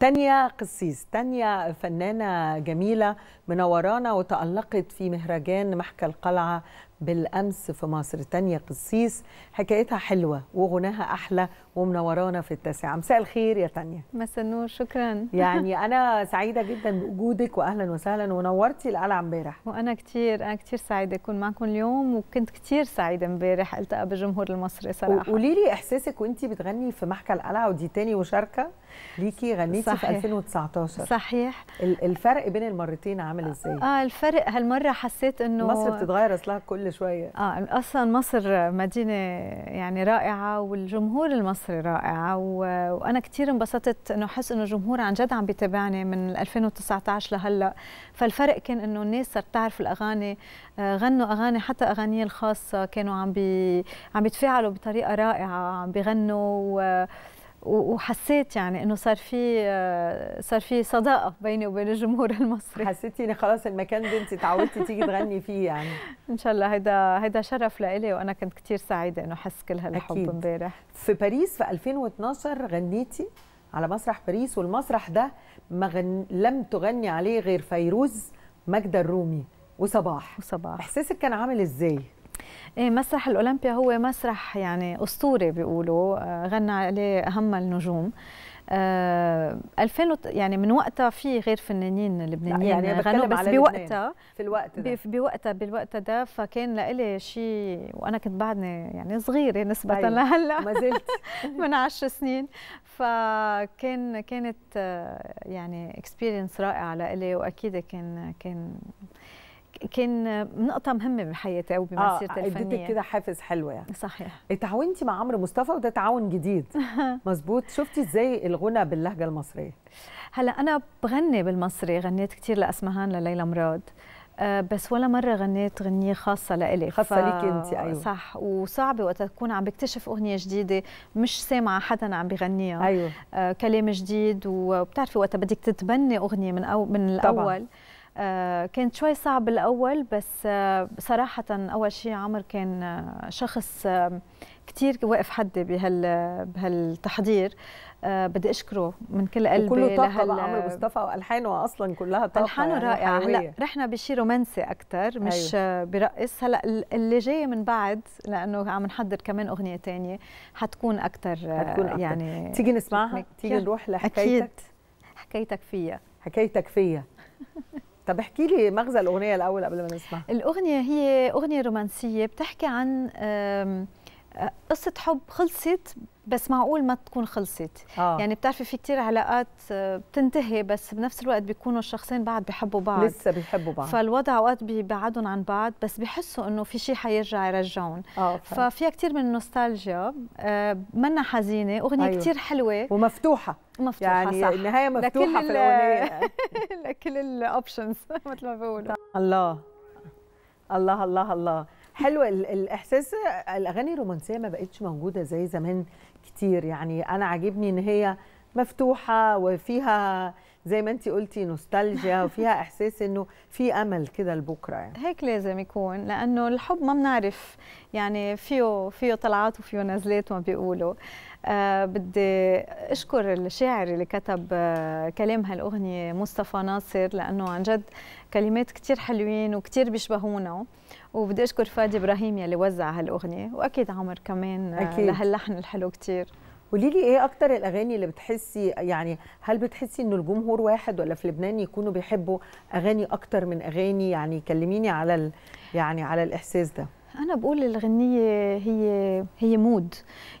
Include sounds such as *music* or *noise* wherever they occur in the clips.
تانيا قسيس تانيا فنانة جميلة منورانا وتألقت في مهرجان محكى القلعة بالأمس في مصر. تانيا قسيس حكايتها حلوة وغناها أحلى ومنورانا في التاسعة. مساء الخير يا تانيا مساء النور شكرا. *laughs* يعني أنا سعيدة جدا بوجودك وأهلا وسهلا ونورتي القلعة امبارح. وأنا كثير أنا كثير سعيدة أكون معكم اليوم وكنت كثير سعيدة امبارح ألتقى بالجمهور المصري صراحة. قولي لي إحساسك وأنت بتغني في محكى القلعة ودي تاني مشاركة. ليكي غنيتي في صحيح. 2019 صحيح ال- الفرق بين المرتين عامل إزاي؟ آه الفرق هالمرة حسيت إنه مصر بتتغير أصلها كل شوية آه أصلا مصر مدينة يعني رائعة والجمهور المصري رائع و... وأنا كثير انبسطت إنه أحس إنه الجمهور عن جد عم بيتابعني من 2019 لهلأ فالفرق كان إنه الناس صارت تعرف الأغاني آه، غنوا أغاني حتى اغاني الخاصة كانوا عم بي... عم يتفاعلوا بطريقة رائعة عم بيغنوا و... وحسيت يعني إنه صار في صار في صداقة بيني وبين الجمهور المصري. حسيتي ان خلاص المكان ده أنت اتعودتي تيجي تغني فيه يعني. *laughs* إن شاء الله هيدا هيدا شرف لإلي وأنا كنت كثير سعيدة إنه أحس كل هالحب. امبارح. في باريس في 2012 غنيتي على مسرح باريس والمسرح ده ما غن... لم تغني عليه غير فيروز ماجدة الرومي وصباح. وصباح. إحساسك كان عامل إزاي؟ إيه مسرح الأولمبيا هو مسرح يعني أسطوري بيقولوا آه، غنى عليه أهم النجوم. آه 2000 وت- يعني من وقتها في غير فنانين لبنانيين يعني غنوا بس بوقتها في الوقت ده. بوقتها بالوقت ده فكان لإلي شيء وأنا كنت بعدني يعني صغيرة نسبة أيوة. لهلأ. ما زلت. *laughs* من عشر سنين. فكان كانت آه، يعني اكسبيرينس رائعة لإلي وأكيد كان كان كان نقطة مهمة بحياتي أو بمسيرتي اديتك الفنية. كده حافز حلو يعني. صحيح. اتعاونتي مع عمرو مصطفى وده تعاون جديد. *laughs* مظبوط. شفتي إزاي الغنى باللهجة المصرية؟ هلا أنا بغني بالمصري غنيت كتير لأسمهان لليلى مراد. آه، بس ولا مرة غنيت غنية خاصة لإلي. خاصة ليكي أنت، أيوة. صح. وصعبة وقت تكون عم بكتشف أغنية جديدة مش سامعة حدا عم بغنيها. أيوه. آه، كلام جديد وبتعرفي وقت بدك تتبني أغنية من أو من طبعاً. آه كانت شوي صعب بالاول بس آه صراحة أول شيء عمر كان آه شخص كثير واقف حدي بهال بهالتحضير آه بدي أشكره من كل قلبي وكله طاقة لهال- عمرو مصطفى وألحانه أصلا كلها طاقة ألحانه يعني رائعه هلا. رحنا بشيء رومانسي أكثر مش أيوه. برقص هلأ ال- اللي جاي من بعد لأنه عم نحضر كمان أغنية تانية حتكون أكثر هتكون أكتر. يعني تيجي نسمعها تيجي. نروح أكيد لحكايتك حكايتك فيها حكايتك فيا *laughs* طب احكي لي مغزى الأغنية الأول قبل ما نسمعها. الأغنية هي أغنية رومانسية بتحكي عن قصة حب خلصت بس معقول ما تكون خلصت. آه. يعني بتعرفي في كتير علاقات آه، بتنتهي بس بنفس الوقت بيكونوا الشخصين بعد بيحبوا بعض. لسه بيحبوا بعض. فالوضع أوقات بيبعدهم عن بعض بس بيحسوا إنه في شيء حيرجع يرجعون. ف... ففيها كتير من النوستالجيا آه، منا حزينة أغنية. أيوة. كتير حلوة. ومفتوحة. مفتوحة يعني صح. النهاية مفتوحة لكل في ال- الأغنية. *laughs* لكل الاوبشنز *laughs* مثل ما بيقولوا. الله. الله الله الله. حلو ال- الإحساس الأغاني الرومانسية ما بقتش موجودة زي زمان. كتير. يعني أنا عاجبني إن هي مفتوحة وفيها زي ما انت قلتي نوستالجيا *laughs* وفيها إحساس إنه في أمل كده لبكرة يعني. هيك لازم يكون لأنه الحب ما بنعرف يعني فيه فيه طلعات وفيه نزلات ما بيقولوا. آه بدي أشكر الشاعر اللي كتب آه كلام هالأغنية مصطفى ناصر لأنه عن جد كلمات كتير حلوين وكتير بيشبهونا وبدي أشكر فادي إبراهيم يلي وزع هالأغنية وأكيد عمر كمان آه أكيد. لهاللحن الحلو كتير. قولي لي إيه أكتر الأغاني اللي بتحسي يعني هل بتحسي إنه الجمهور واحد ولا في لبنان يكونوا بيحبوا أغاني أكتر من أغاني؟ يعني كلميني على ال يعني على الإحساس ده. أنا بقول الغنية هي هي مود.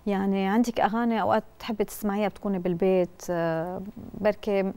يعني عندك أغاني أوقات تحبي تسمعيها بتكوني بالبيت آه، بركي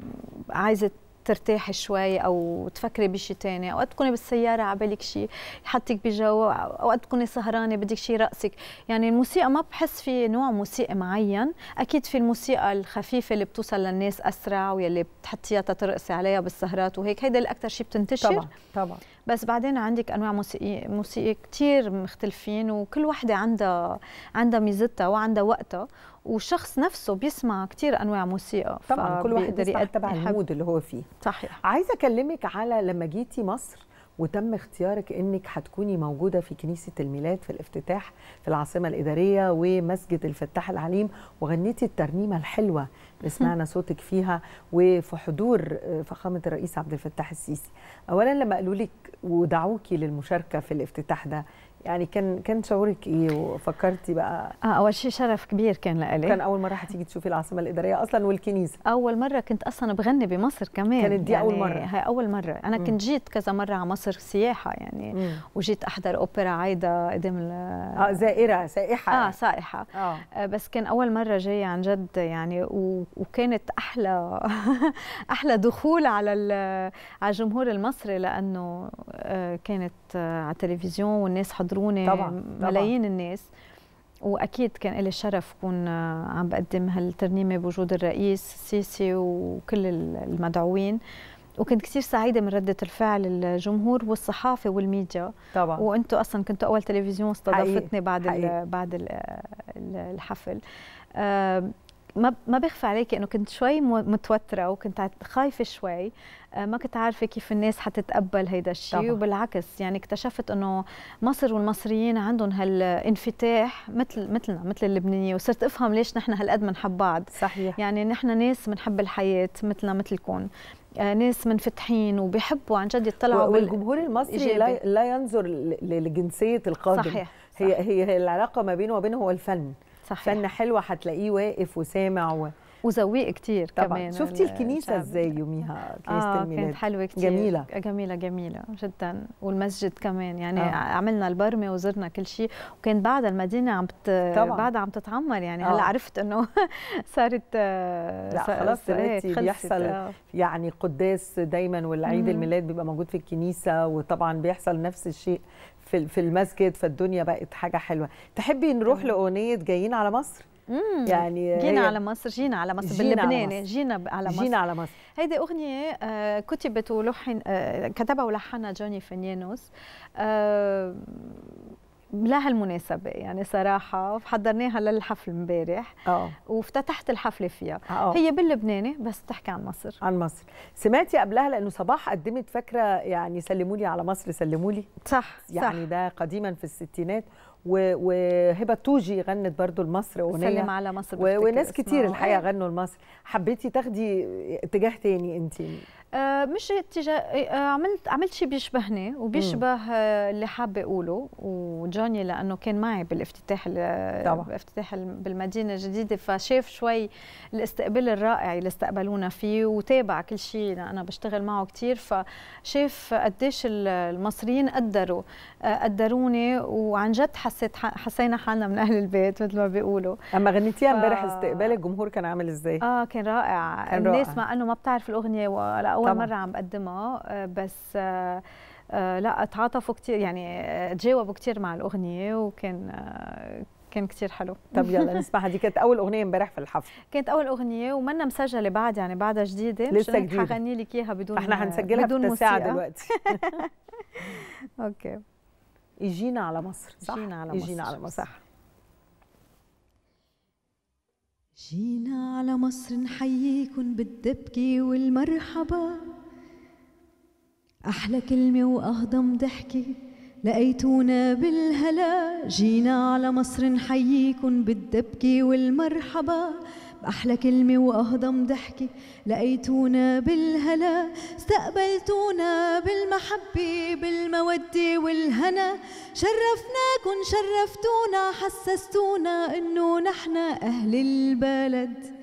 عايزة ترتاحي شوي أو تفكري بشيء تاني. أوقات تكوني بالسيارة عبالك شيء يحطك بجو أوقات تكوني سهرانة بدك شيء رقصك. يعني الموسيقى ما بحس في نوع موسيقي معين. أكيد في الموسيقى الخفيفة اللي بتوصل للناس أسرع واللي بتحطيها ترقصي عليها بالسهرات وهيك. هيدا اللي أكثر شيء بتنتشر. طبعا طبعا. بس بعدين عندك أنواع موسيقي موسيقى كثير مختلفين وكل وحده عندها عندها ميزتها وعندها وقتها. والشخص نفسه بيسمع كثير أنواع موسيقى طبعا كل واحد بيسمع تبع. المود اللي هو فيه. صحيح. عايزة أكلمك على لما جيتي مصر وتم اختيارك إنك هتكوني موجودة في كنيسة الميلاد في الافتتاح في العاصمة الإدارية ومسجد الفتاح العليم وغنيتي الترنيمة الحلوة اللي سمعنا صوتك فيها وفي حضور فخامه الرئيس عبد الفتاح السيسي. اولا لما قالوا لك ودعوكي للمشاركة في الافتتاح ده يعني كان كان شعورك إيه؟ وفكرتي بقى آه أول شيء شرف كبير كان لإلي. كان أول مرة هتيجي تشوفي العاصمة الإدارية أصلا والكنيسة. أول مرة كنت أصلا بغني بمصر كمان. كانت دي يعني أول مرة. هاي أول مرة. أنا كنت جيت كذا مرة على مصر سياحة يعني مم. وجيت أحضر أوبرا عايدة قدام ال- آه زائرة سائحة. آه سائحة. آه. آه، بس كان أول مرة جاية عن جد يعني و- وكانت أحلى *laughs* أحلى دخول على ال- على الجمهور المصري لأنه آه، كانت آه، على التلفزيون والناس حضروني طبعاً، طبعاً. ملايين الناس. وأكيد كان لي الشرف كون عم بقدم هالترنيمة بوجود الرئيس السيسي وكل ال- المدعوين. وكنت كثير سعيدة من ردة الفعل الجمهور والصحافة والميديا. طبعا. وأنتم أصلا كنتوا أول تلفزيون استضافتني بعد حقيقي. ال بعد ال الحفل. ما ما بخفى عليكي إنه كنت شوي متوترة وكنت خايفة شوي آه، ما كنت عارفة كيف الناس حتتقبل هيدا الشيء. وبالعكس يعني اكتشفت إنه مصر والمصريين عندهم هالانفتاح مثل مثلنا مثل اللبنانية وصرت أفهم ليش نحن هالقد بنحب بعض صحيح يعني نحن ناس بنحب الحياة مثلنا مثلكم آه، ناس منفتحين وبيحبوا عن جد يطلعوا والجمهور المصري لا, إيجابي. لا ينظر لجنسية القادم صحيح هي صح. هي هي العلاقة ما بينه وبينه هو الفن صحيح فن حلو هتلاقيه واقف وسامع و... وذويق كتير طبعا كمان شفتي ال- الكنيسة. إزاي يوميها كنيسة آه الميلاد كانت حلوة كتير جميلة. جميلة جميلة جدا والمسجد كمان يعني آه. آه. عملنا البرمة وزرنا كل شيء وكان بعد المدينة عم بت... طبعاً. بعدها عم تتعمر يعني آه. هلا عرفت إنه *laughs* صارت آه، لا، صار- خلاص صار- دلوقتي بيحصل آه. يعني قداس دايما والعيد. الميلاد بيبقى موجود في الكنيسة وطبعا بيحصل نفس الشيء في في المسجد فالدنيا بقت حاجة حلوة تحبي نروح. لأغنية جايين على مصر مم. يعني جينا على مصر جينا على مصر جينا باللبناني. جينا على مصر جينا على مصر هيدي أغنية آه، كتبت ولحن آه، كتبها ولحنها جوني فينيانوس آه، لهالمناسبة يعني صراحة حضرناها للحفل امبارح آه. وافتتحت الحفلة فيها. آه هي باللبناني بس بتحكي عن مصر. عن مصر. سمعتي قبلها لأنه صباح قدمت فاكره يعني سلموا لي على مصر سلموا لي صح. يعني صح ده قديما في الستينات. وهبة توجي غنت برضو لمصر أغنية. سلم على مصر وناس. كتير الحقيقة. غنوا لمصر. حبيتي تاخدي اتجاه تاني انت آه، مش اتجاه آه، عملت عملت شيء بيشبهني وبيشبه آه، اللي حابة أقوله. وجوني لأنه كان معي بالافتتاح ال- طبعاً. بافتتاح ال- بالمدينة الجديدة فشاف شوي الاستقبال الرائع اللي استقبلونا فيه وتابع كل شيء أنا بشتغل معه كثير فشاف قديش ال- المصريين قدروا آه، قدروني. وعن جد حسيت حسينا حالنا من أهل البيت مثل ما بيقولوا. أما غنيتيها ف- امبارح استقبال الجمهور كان عامل إزاي؟ آه كان رائع. كان الناس رائع. مع أنه ما بتعرف الأغنية ولا أول طبعاً. مرة عم بقدمها آه، بس آه، آه، لا تعاطفوا كثير يعني تجاوبوا كثير مع الأغنية وكان كان كثير حلو طب يلا نسمعها دي كانت أول أغنية امبارح في الحفل كانت أول أغنية ومنا مسجلة بعد يعني بعدها جديدة لسه جديدة. حغني لك إياها بدون فاحنا هنسجلها بدون موسيقى. دلوقتي *laughs* أوكي *laughs* يجينا على مصر صح جينا على يجينا مصر. على مصر صح. جينا على مصر نحييكن بالدبكة والمرحبا. أحلى كلمة وأهضم ضحكة لقيتونا بالهلا. جينا على مصر نحييكن بالدبكة والمرحبا. بأحلى كلمة وأهضم ضحكة. لقيتونا بالهلا استقبلتونا بالمحبة بالمودة والهنا. شرفناكن شرفتونا حسستونا إنه نحن أهل البلد.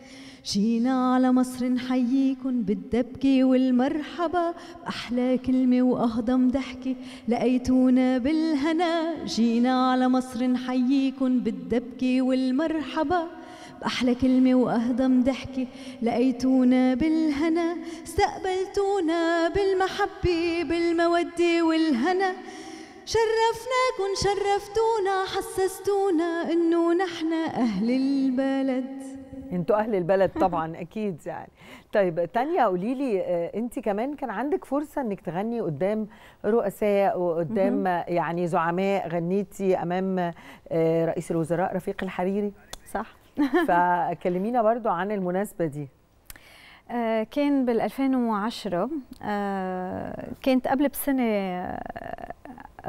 جينا على مصر نحييكن بالدبكة والمرحبا. بأحلى كلمة وأهضم ضحكة. لقيتونا بالهنا جينا على مصر نحييكن بالدبكة والمرحبا. بأحلى كلمة وأهضم ضحكة. لقيتونا بالهنا استقبلتونا بالمحبة بالمودة والهنا. شرفناكن شرفتونا حسستونا إنه نحن أهل البلد. إنتوا أهل البلد *laughs* طبعا أكيد يعني. طيب تانيا قولي لي انت كمان كان عندك فرصة إنك تغني قدام رؤساء وقدام يعني زعماء غنيتي أمام آه، رئيس الوزراء رفيق الحريري؟ صح. *laughs* فكلمينا برضو عن المناسبة دي. آه كان بال 2010 آه كانت قبل بسنة آه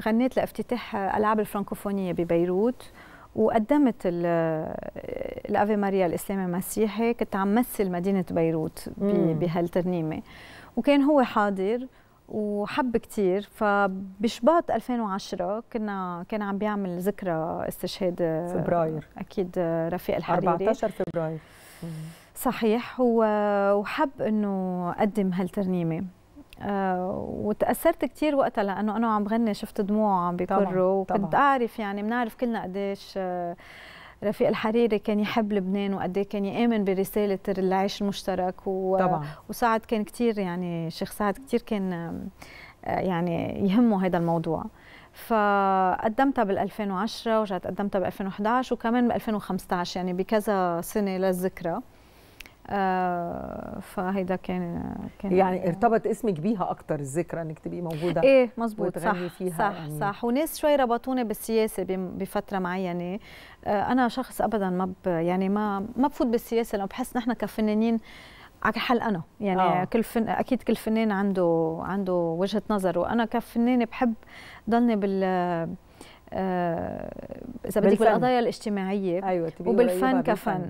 غنيت لافتتاح ألعاب الفرنكوفونية ببيروت وقدمت الأفي ماريا الإسلامي المسيحي كنت عم مثل مدينة بيروت بهالترنيمة. وكان هو حاضر وحب كتير فبشباط 2010 كنا كان عم بيعمل ذكرى استشهاد فبراير. أكيد رفيق الحريري. 14 فبراير. صحيح. وحب إنه أقدم هالترنيمة. آه وتأثرت كثير وقتها لأنه أنا عم بغني شفت دموع عم بيكروا وكنت أعرف يعني بنعرف كلنا قديش آه رفيق الحريري كان يحب لبنان وقد كان يآمن برسالة العيش المشترك و... طبعا. وسعد كان كثير يعني الشيخ سعد كثير كان يعني يهمه هذا الموضوع. فقدمتها بال 2010 ورجعت قدمتها ب 2011 وكمان ب 2015 يعني بكذا سنة للذكرى. آه فهيدا كان كان يعني ارتبط اسمك بيها أكتر الذكرى إنك تبقي موجودة إيه مزبوط صح فيها صح يعني. صح. وناس شوي ربطوني بالسياسة بفترة معينة. آه أنا شخص ابدا ما يعني ما ما بفوت بالسياسة لأنه بحس نحن كفنانين على حل أنا. يعني آه. كل فن أكيد كل فنان عنده عنده وجهة نظر وأنا كفنانة بحب ضلني بال آه إذا بدك بالقضايا الاجتماعية. أيوه وبالفن كفن. آه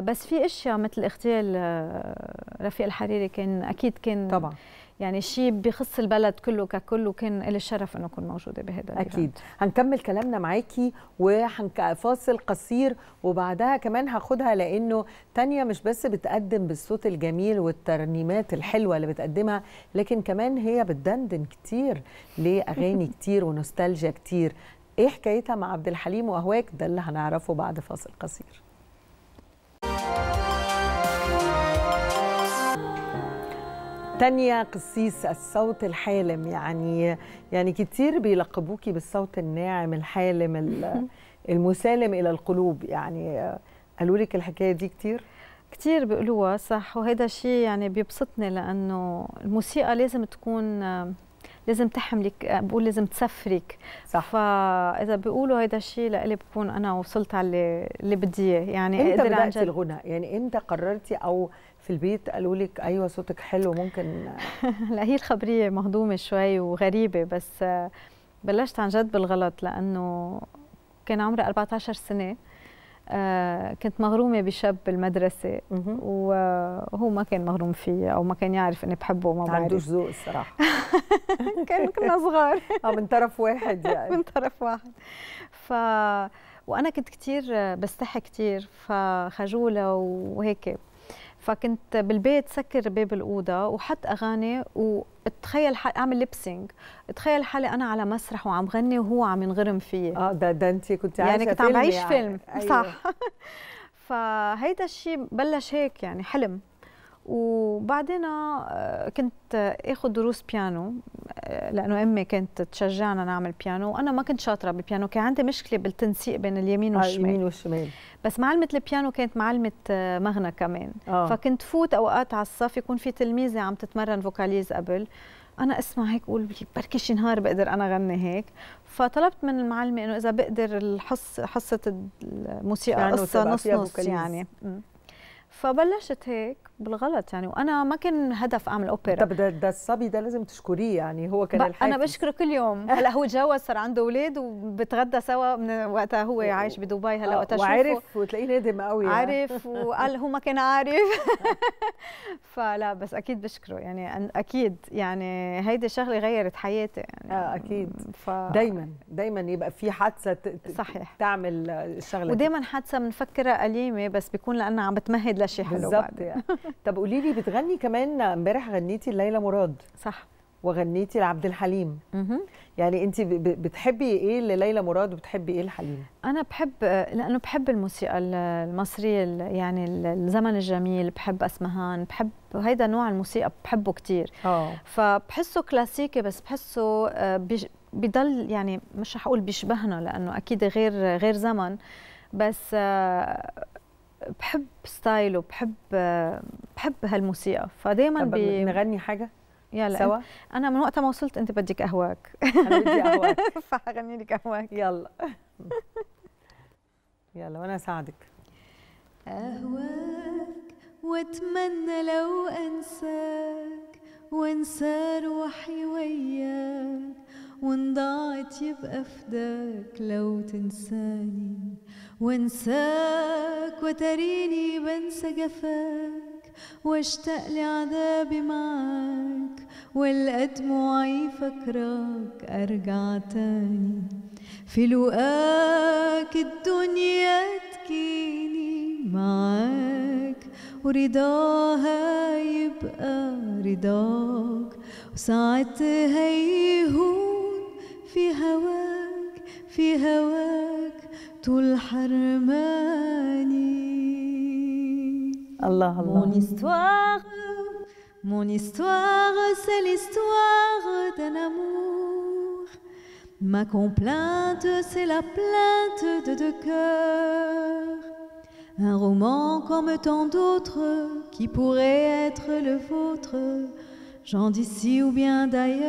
بس في أشياء مثل اغتيال آه رفيق الحريري كان أكيد كان طبعا. يعني شيء بخص البلد كله ككل وكان لي الشرف إنه اكون موجوده بهذا أكيد. هنكمل كلامنا معاكي وفاصل قصير وبعدها كمان هاخدها لأنه تانية مش بس بتقدم بالصوت الجميل والترنيمات الحلوة اللي بتقدمها لكن كمان هي بتدندن كتير لأغاني *laughs* كتير ونوستالجيا كتير. إيه حكايتها مع عبد الحليم وأهواك؟ ده اللي هنعرفه بعد فاصل قصير. تانية قسيس الصوت الحالم. يعني يعني كتير بيلقبوكي بالصوت الناعم الحالم *laughs* المسالم إلى القلوب. يعني قالوا لك الحكاية دي كتير؟ كتير بيقولوها صح. وهذا الشيء يعني بيبسطني لأنه الموسيقى لازم تكون لازم تحملك بقول لازم تسفرك. صح. فاذا بيقولوا هذا الشيء لإلي بكون أنا وصلت على اللي بدي إياه. يعني إمتى بدأتي الغنى؟ يعني إمتى قررتي أو في البيت قالوا لك أيوه صوتك حلو ممكن *laughs* لا هي الخبرية مهضومة شوي وغريبة بس بلشت عن جد بالغلط لأنه كان عمري 14 سنة آه كنت مغرومة بشاب بالمدرسة وهو ما كان مغروم فيي أو ما كان يعرف إني بحبه وما بعرف عندوش ذوق الصراحة. *laughs* كان كنا صغار. *laughs* آه من طرف واحد يعني. من طرف واحد. ف وأنا كنت كثير بستحي كثير فخجولة وهيك. فكنت بالبيت سكر باب الأوضة وحط أغاني وتخيل حالي أعمل ليبسينج تخيل حالي أنا على مسرح وعم غني وهو عم ينغرم فيي. آه ده ده أنت كنت يعني كنت عم بعيش يعني. فيلم. أيوة. صح. *laughs* فهيدا الشيء بلش هيك يعني حلم. وبعدين كنت آخذ دروس بيانو لأنه أمي كانت تشجعنا نعمل بيانو وأنا ما كنت شاطرة بالبيانو كان عندي مشكلة بالتنسيق بين اليمين والشمال. اليمين والشمال. بس معلمة البيانو كانت معلمة مغنى كمان. آه. فكنت فوت أوقات على الصف يكون في تلميذة عم تتمرن vocalises قبل. أنا اسمع هيك أقول بركي شي نهار بقدر أنا غني هيك. فطلبت من المعلمة إنه إذا بقدر الحص حصة الموسيقى قصة نص نص يعني. م. فبلشت هيك بالغلط يعني وأنا ما كان هدف أعمل اوبرا طب ده, ده الصبي ده لازم تشكريه يعني هو كان الحافز أنا بشكره كل يوم. *laughs* هلا هو تجوز صار عنده أولاد وبتغدى سوا من وقتها هو عايش بدبي هلا وقتها وعارف وتلاقيه نادم قوي عارف *laughs* وقال هو ما كان عارف. *laughs* فلا بس أكيد بشكره يعني أكيد يعني هيدي الشغله غيرت حياتي يعني. آه أكيد. ف... دايما دايما يبقى في حادثة صحيح. تعمل الشغلة ودايما حادثة بنفكرها أليمة بس بيكون لأنها عم بتمهد لشيء حلو بالظبط يعني. *laughs* طب قولي لي بتغني كمان امبارح غنيتي ليلى مراد. صح. وغنيتي لعبد الحليم. يعني انت بتحبي إيه لليلى مراد وبتحبي إيه لحليم أنا بحب لأنه بحب الموسيقى المصريه يعني الزمن الجميل بحب أسمهان بحب هيدا نوع الموسيقى بحبه كثير آه. فبحسه كلاسيكي بس بحسه بضل يعني مش رح أقول بيشبهنا لأنه أكيد غير غير زمن. بس بحب ستايله بحب بحب هالموسيقى. فدايما بي... نغني حاجة يلا سوا؟ أنا من وقت ما وصلت أنت بدك اهواك أنا بدي اهواك *laughs* فحغني لك اهواك يلا. *laughs* يلا وأنا اساعدك اهواك وأتمنى لو أنساك وأنسى روحي وياك وإن ضاعت يبقى فداك لو تنساني. وأنساك وتريني بنسى جفاك واشتاق لعذابي معاك والقى دموعي فكراك أرجع تاني في لقاك الدنيا تجيني معاك ورضاها يبقى رضاك وساعتها يهون في هواك في هواك Allah, Allah. Mon histoire, mon histoire, c'est l'histoire d'un amour. Ma complainte, c'est la plainte de deux cœurs. Un roman comme tant d'autres qui pourrait être le vôtre, gens d'ici ou bien d'ailleurs.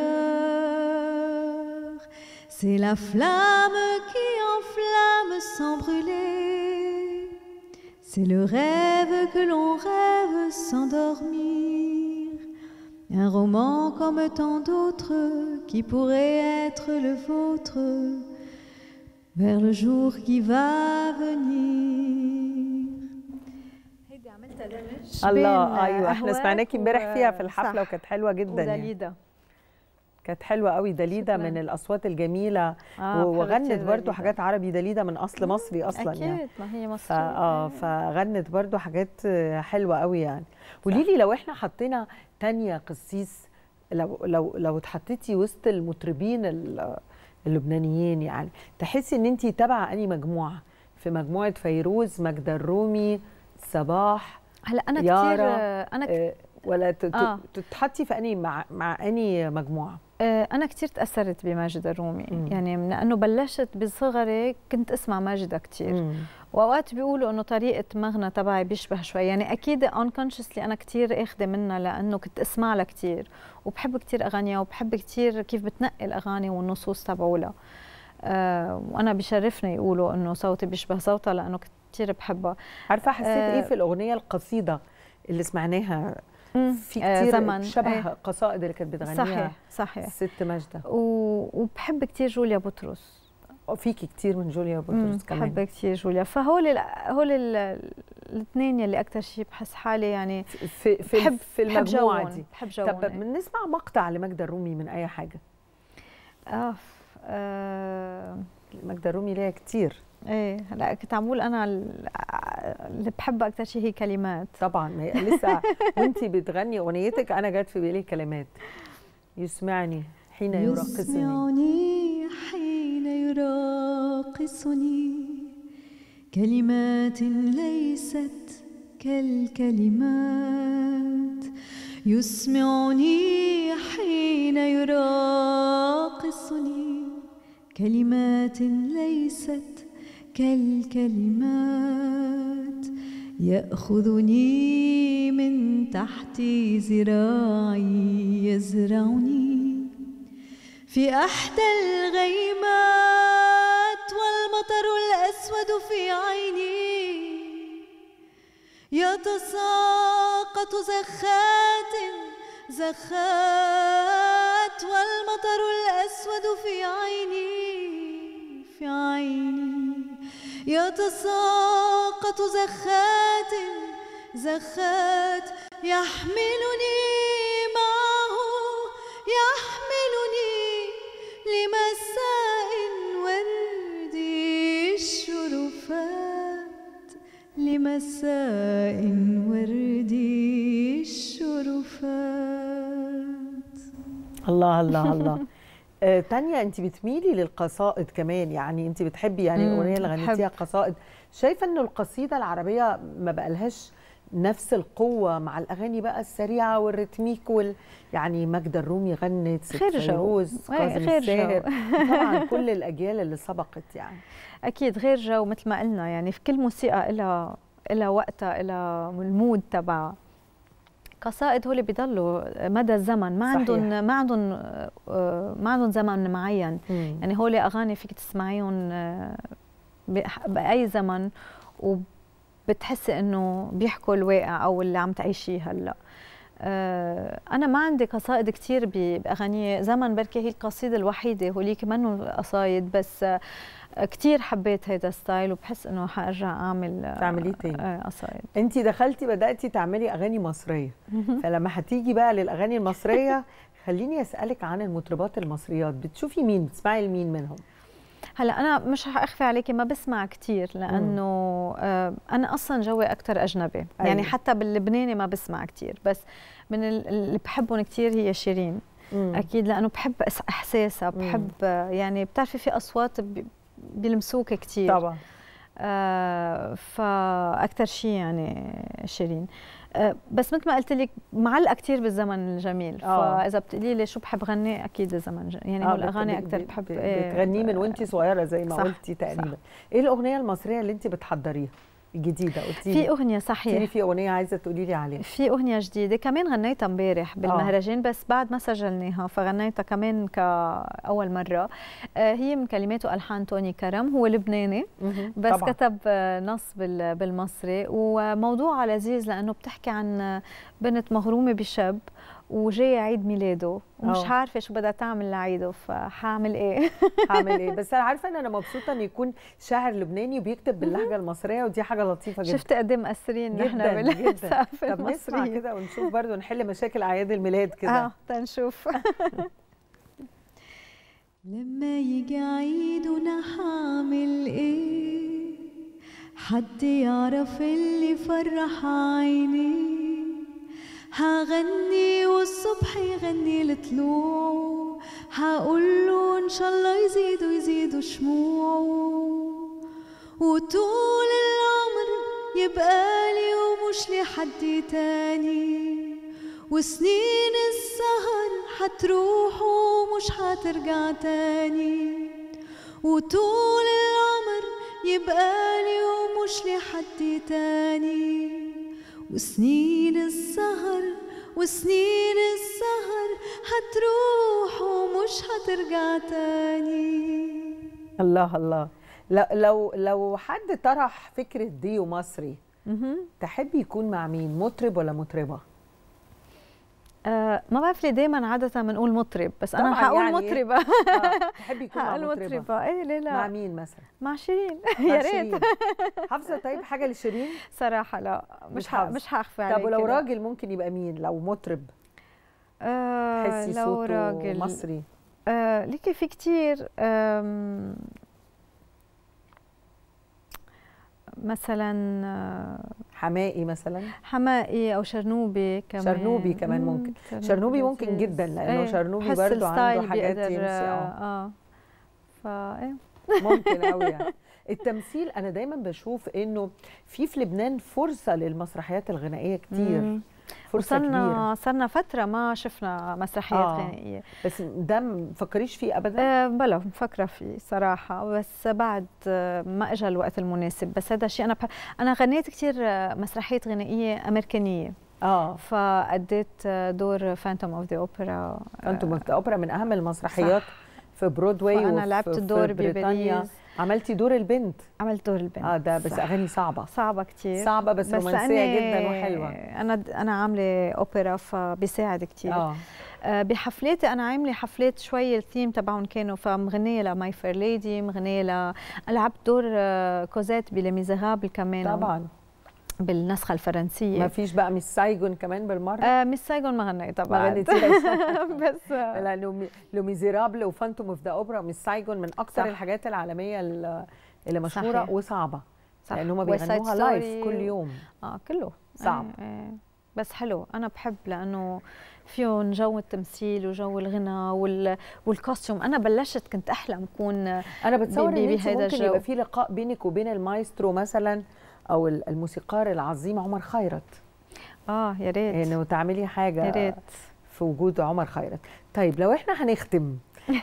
C'est la flamme qui enflamme sans brûler. C'est le rêve que l'on rêve sans dormir. Un roman comme tant d'autres qui pourrait être le vôtre vers le jour qui va venir. هيدي عملتها دمج الله ايوه احنا سمعناكي امبارح فيها في الحفله وكانت حلوه جدا يعني. كانت حلوة قوي دليدا شكراً. من الأصوات الجميلة. آه، وغنت برضو. حاجات عربي دليدا من أصل مصري أصلا أكيد يعني ما هي فا مصرية آه فغنت برضو حاجات حلوة قوي يعني. قولي لي لو إحنا حطينا تانية قسيس لو لو لو اتحطيتي وسط المطربين ال- اللبنانيين يعني تحسي إن انت تابعة اني مجموعة؟ في مجموعة فيروز ماجدة الرومي صباح هلا أنا كثير أنا آه، ولا آه. تتحطي في اني مع مع اني مجموعة؟ آه، أنا كتير تأثرت بماجد الرومي مم. يعني من لأنه بلشت بصغري كنت أسمع ماجدة كتير مم. وأوقات بيقولوا إنه طريقة مغنى تبعي بيشبه شوي يعني أكيد unconsciously أنا كتير أخذة منها لأنه كنت أسمع لها كتير وبحب كتير أغانيها وبحب كتير كيف بتنقي الأغاني والنصوص تبعولها آه وأنا بشرفني يقولوا إنه صوتي بيشبه صوتها لأنه كتير بحبها عارفة حسيت آه. إيه في الأغنية القصيدة اللي سمعناها في آه، كتير زمن. شبه إيه. قصائد اللي كانت بتغنيها صحيح صحيح. الست ماجدة. و- وبحب كتير جوليا بطرس. فيكي كتير من جوليا بطرس كمان. بحب كثير جوليا. فهول ال- هول الاثنين يلي أكثر شيء بحس حالي يعني في في بحب في بحب المجموعة جوهم دي. بحب طب جوهم بنسمع مقطع لماجدة الرومي من أي حاجة؟ آه آه. ماجدة الرومي ليها كتير. إيه هلا كنت عم بقول أنا ال- اللي بحبها أكثر شيء هي كلمات. طبعا ما هي لسه وانتي بتغني أغنيتك أنا جات في بالي كلمات. يسمعني حين يراقصني. يسمعني حين يراقصني. كلمات ليست كالكلمات. يسمعني حين يراقصني. كلمات ليست كالكلمات يأخذني من تحت ذراعي يزرعني في أحدى الغيمات والمطر الأسود في عيني. يتساقط زخات زخات والمطر الأسود في عيني في عيني. يتساقط زخات زخات يحملني معه يحملني لمساء وردي الشرفات لمساء وردي الشرفات. الله الله الله. *laughs* آه، تانيا انت بتميلي للقصائد كمان يعني انت بتحبي يعني الأغنية اللي. غنيتيها قصائد شايفة ان القصيدة العربية ما بقالهاش نفس القوة مع الأغاني بقى السريعة وال rhythmic وال يعني ماجدة الرومي غنت ست خير جو. فيروز إيه، كاظم خير. الساهر *laughs* طبعا كل الأجيال اللي سبقت يعني أكيد غير جو مثل ما قلنا يعني في كل موسيقى لها لها وقتها لها ال mood تبعها قصائد هول بيضلوا مدى الزمن ما. عندهم ما عندهم ما عندهم زمن معين مم. يعني هول أغاني فيك تسمعيهم آه، بأي زمن بتحسي إنه بيحكوا الواقع أو اللي عم تعيشيه هلأ آه، أنا ما عندي قصائد كثير بأغاني زمن بركي هي القصيدة الوحيدة هوليك منه قصايد بس كثير حبيت هيدا ستايل وبحس إنه حأرجع أعمل تعمليه تاني. قصايد. أنت دخلتي بدأتي تعملي أغاني مصرية. فلما هتيجي بقى للأغاني المصرية *laughs* خليني أسألك عن المطربات المصريات. بتشوفي مين؟ بتسمعي لمين منهم؟ هلا أنا مش هاخفي عليكي ما بسمع كثير لأنه آه أنا أصلا جوي أكثر أجنبي. أيوة. يعني حتى باللبناني ما بسمع كثير بس من اللي بحبهم كثير هي شيرين. مم. أكيد لأنه بحب إحساسها بحب مم. يعني بتعرفي في أصوات بيلمسوك كثير طبعا. آه فاكثر شيء يعني شيرين. آه بس مثل ما قلت لك معلقة كثير بالزمن الجميل. أوه. فإذا بتقولي لي شو بحب غني أكيد الزمن. يعني هو الاغاني أكثر بحب بتغنيه من وانت صغيرة زي ما قلتي تقريبا. إيه الأغنية المصرية اللي انت بتحضريها؟ جديدة قلتي في أغنية صحيح. في أغنية عايزة تقولي لي عليها. في أغنية جديدة كمان غنيتها امبارح بالمهرجان بس بعد ما سجلناها فغنيتها كمان كأول مرة. هي من كلمات والحان توني كرم هو لبناني بس طبعا. كتب نص بالمصري. وموضوعها لذيذ لأنه بتحكي عن بنت مغرومة بشاب وجاي عيد ميلاده ومش أوه. عارفة شو بدها تعمل لعيده فحاعمل إيه؟ *laughs* هعمل إيه. بس أنا عارفة إن أنا مبسوطة ان يكون شاعر لبناني وبيكتب باللهجة المصرية ودي حاجة لطيفة جدا. شفت قد إيه مقصرين نحن بالسقف طب نسمع كده ونشوف برضه نحل مشاكل أعياد الميلاد كده. آه تنشوف. *laughs* لما يجي عيدنا حعمل إيه حد يعرف اللي فرح عيني هغني والصبح يغني لطلوع هقول له إن شاء الله يزيدوا يزيدوا شموع وطول العمر يبقى لي ومش لحد تاني. وسنين السهر حتروح ومش حترجع تاني. وطول العمر يبقى لي ومش لحد تاني. وسنين السهر وسنين السهر هتروح ومش هترجع تاني. الله الله. لو لو حد طرح فكرة ديو مصري تحبي يكون مع مين؟ مطرب ولا مطربة؟ آه ما بعرف ليه دايما عادة بنقول مطرب بس أنا هقول يعني مطربة. آه تحبي يكون مع *laughs* مطربة. مطربة. إيه ليه لا؟ مع مين مثلا؟ مع شيرين. *laughs* يا ريت. حافظة طيب حاجة لشيرين؟ صراحة لا مش مش, مش هخفي عليك طب ولو راجل ممكن يبقى مين؟ لو مطرب. آه حسي لو صوته راجل. مصري. آه ليكي في كتير مثلا حمائي مثلا؟ حمائي أو شرنوبي كمان. شرنوبي كمان ممكن. شرنوبي, شرنوبي ممكن جدا لأنه إيه شرنوبي برضه عنده حاجات يمشي آه. فا إيه. ممكن قوي يعني. *laughs* التمثيل أنا دايما بشوف إنه في في لبنان فرصة للمسرحيات الغنائية كتير. مم. فرصة وصلنا كبيرة. صرنا فترة ما شفنا مسرحيات آه. غنائية. بس ده مفكريش فيه ابدا؟ آه بلا مفكرة فيه صراحة. بس بعد ما اجى الوقت المناسب. بس هذا الشيء أنا بح... أنا غنيت كثير مسرحيات غنائية أمريكانية. آه. فأديت دور Phantom of the Opera Phantom of the Opera من أهم المسرحيات صح. في برودواي أنا لعبت الدور بباريس. عملتي دور البنت. عملت دور البنت. آه ده بس صح. أغاني صعبة. صعبة كتير. صعبة بس, بس رومانسية جدا وحلوة. أنا أنا عاملة أوبرا فبيساعد كتير. آه. بحفلاتي أنا عاملة حفلات شوي الثيم تبعهم كانوا فمغنية ل My Fair Lady مغنية ل لعبت دور كوزيت ب Les Misérables كمان. طبعا. بالنسخة الفرنسية. ما فيش بقى Miss Saigon كمان بالمرة؟ آه Miss Saigon ما غنيتها ما بعد *laughs* بس *laughs* لأنه Les Misérables و Phantom of the Opera Miss Saigon من أكثر صح. الحاجات العالمية اللي مشهورة صحيح. وصعبة. صح. لأن هم بيغنوها live كل يوم. آه كله. صعب. آه آه. بس حلو. أنا بحب لأنه فيهم جو التمثيل وجو الغنى وال... وال costume. أنا بلشت كنت أحلم أكون أنا بتصور إن ممكن الجو. يبقى في لقاء بينك وبين المايسترو مثلا أو الموسيقار العظيم عمر خيرت. آه يا ريت. إنه تعملي حاجة يا ريت. في وجود عمر خيرت. طيب لو إحنا هنختم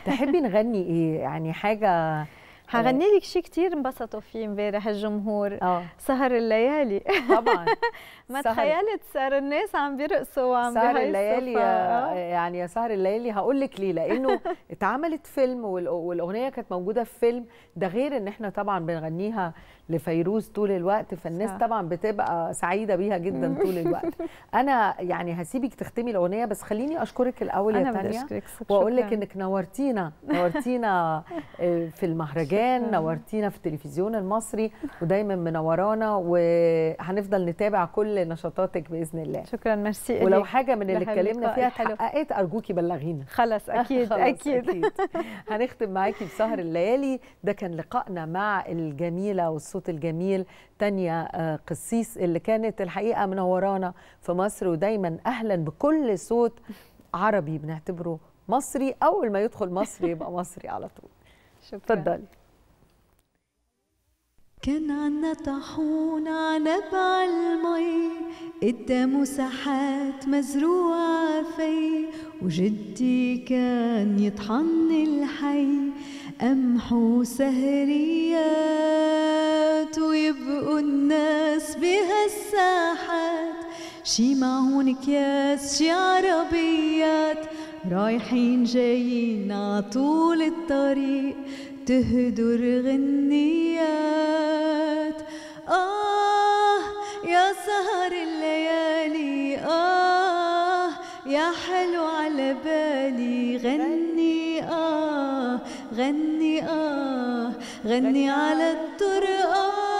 تحبي *laughs* نغني إيه؟ يعني حاجة هغني لك شيء كثير انبسطوا فيه امبارح الجمهور. آه. سهر الليالي. طبعا. *laughs* ما سهر- تخيلت صار الناس عم بيرقصوا وعم سهر الليالي ف- آه. يعني يا سهر الليالي هقول لك ليه. لأنه *laughs* اتعملت فيلم والأغنية كانت موجودة في فيلم. ده غير إن إحنا طبعا بنغنيها لفيروز طول الوقت فالناس صح. طبعا بتبقى سعيدة بيها جدا طول الوقت *laughs* أنا يعني هسيبك تختمي الأغنية بس خليني أشكرك الأول يا تانيا واقول لك. إنك نورتينا نورتينا آه، في المهرجان. نورتينا في التلفزيون المصري ودايما منورانا وهنفضل نتابع كل نشاطاتك بإذن الله شكرا ميرسي ولو. حاجة من اللي اتكلمنا فيها. اتحققت أرجوكي بلغينا خلص أكيد *laughs* خلاص، أكيد أكيد. هنختم معاكي بسهر الليالي ده كان لقائنا مع الجميلة والصوت الجميل تانيا آه، قسيس اللي كانت الحقيقة منورانا في مصر ودايما أهلا بكل صوت عربي بنعتبره مصري. أول ما يدخل مصر يبقى *laughs* مصري على طول. شكرا. اتفضلي. كان عنا طاحون عنب المي قدامه ساحات مزروعة في وجدي كان يطحن الحي. قمح وسهريات ويبقوا الناس بهالساحات شي معهن اكياس شي عربيات رايحين جايين عطول الطريق تهدر غنيات آه يا سهر الليالي آه يا حلو على بالي غني غني آه غني على الطرقات